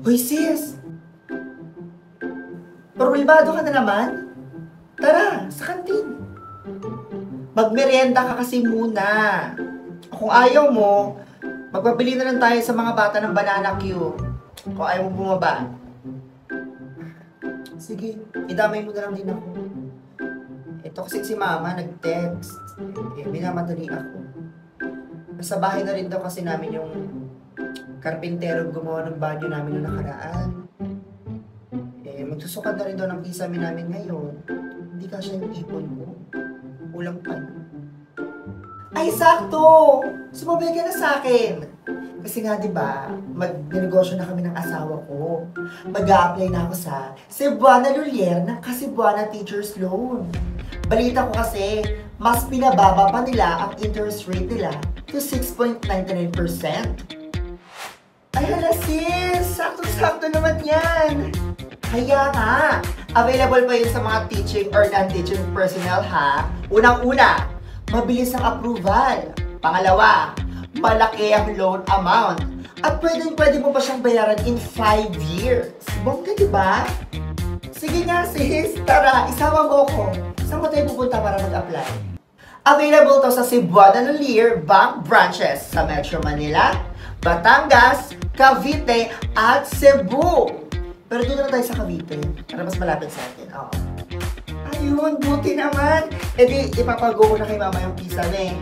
Hoy sis! Problemado ka na naman? Tara, sa kantin. Magmerienda ka kasi muna. Kung ayaw mo, magpabili na lang tayo sa mga bata ng banana Q. Kung ayaw mo bumaba. Sige, idamay mo na lang din ako. Ito kasi si mama nag-text. Eh, minamadali ako. Nasa bahay na rin daw kasi namin yung karpintero gumawa ng banyo namin noong nakaraan. Eh, magsusukat na rin daw ng kisame namin ngayon. Hindi kasi yung ipon ko. Kulang pa. Ay, sakto! Sumabay ka na sa akin. Kasi nga, di ba, mag-negosyo na kami ng asawa ko. mag apply na ako sa Cebuana Lulier ng Kasibuana Teacher's Loan. Balita ko kasi, mas pinababa pa nila ang interest rate nila to 6.99%. Ay, hala sis! Sakto-sakto naman yan! Kaya nga, available pa yun sa mga teaching or non-teaching personnel ha. Unang-una, mabilis ang approval. Pangalawa, malaki ang loan amount. At pwedeng pwede mo pa siyang bayaran in 5 years. Bongga, di ba? Sige nga sis, tara, isama mo ko. Saan mo tayo pupunta para mag-apply? Available to sa Cebuana Lulier Bank branches sa Metro Manila, Batangas, Cavite, at Cebu. Pero doon na tayo sa Cavite para mas malapit sa atin. Oo. Ayun, buti naman. E di, ipapago ko na kay mama yung pizza na eh.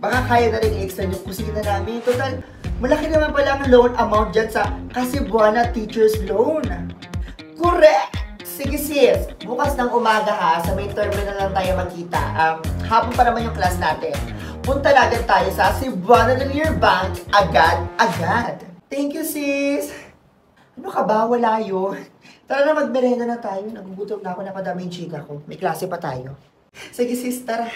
Baka kaya na rin i-extend yung kusina namin. Total, malaki naman pala ang loan amount dyan sa Kasibuana Teacher's Loan. Correct! Sige sis, bukas ng umaga ha, sa may terminal lang tayo magkita. Um, hapon pa naman yung class natin. Punta na agad tayo sa Cebuana Linear Bank agad-agad. Thank you sis! Ano ka ba? Wala yun. Tara na magmerenda na tayo. Nagugutom na ako, nakadami yung chika ko. May klase pa tayo. Sige sis, tara.